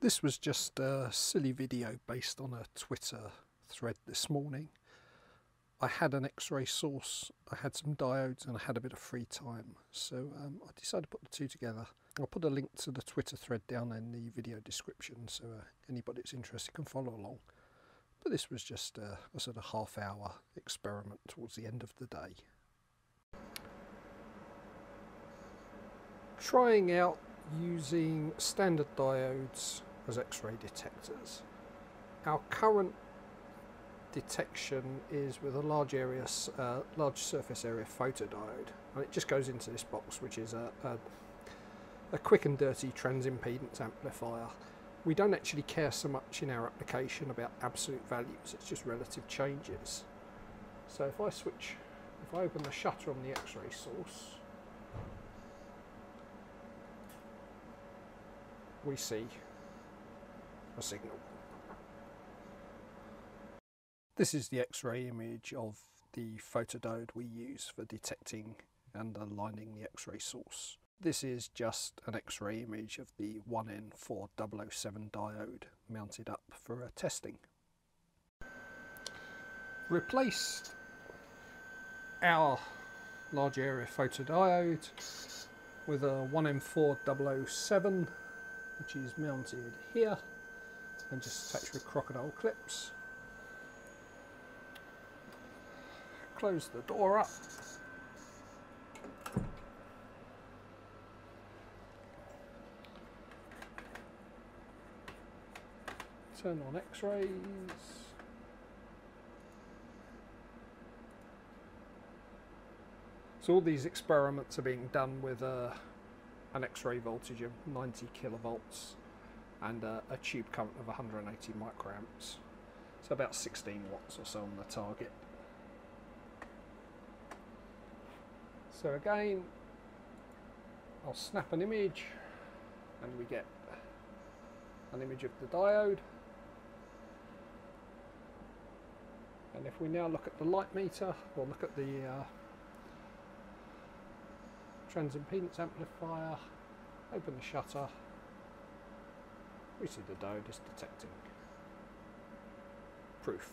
This was just a silly video based on a Twitter thread this morning. I had an X-ray source, I had some diodes and I had a bit of free time. So um, I decided to put the two together. I'll put a link to the Twitter thread down in the video description so uh, anybody that's interested can follow along. But this was just a, a sort of half hour experiment towards the end of the day. Trying out using standard diodes as X-ray detectors. Our current detection is with a large area, uh, large surface area photodiode, and it just goes into this box, which is a, a, a quick and dirty transimpedance amplifier. We don't actually care so much in our application about absolute values, it's just relative changes. So if I switch, if I open the shutter on the X-ray source, we see a signal. This is the X-ray image of the photodiode we use for detecting and aligning the X-ray source. This is just an X-ray image of the 1N4007 diode mounted up for a testing. Replaced our large area photodiode with a 1N4007 which is mounted here and just attached with crocodile clips. Close the door up. Turn on x-rays. So all these experiments are being done with uh, an X-ray voltage of 90 kilovolts and a, tube current of 180 microamps. So about 16 watts or so on the target. So again, I'll snap an image and we get an image of the diode. And if we now look at the light meter, or look at the uh, transimpedance amplifier, open the shutter, we see the diode is detecting. Proof.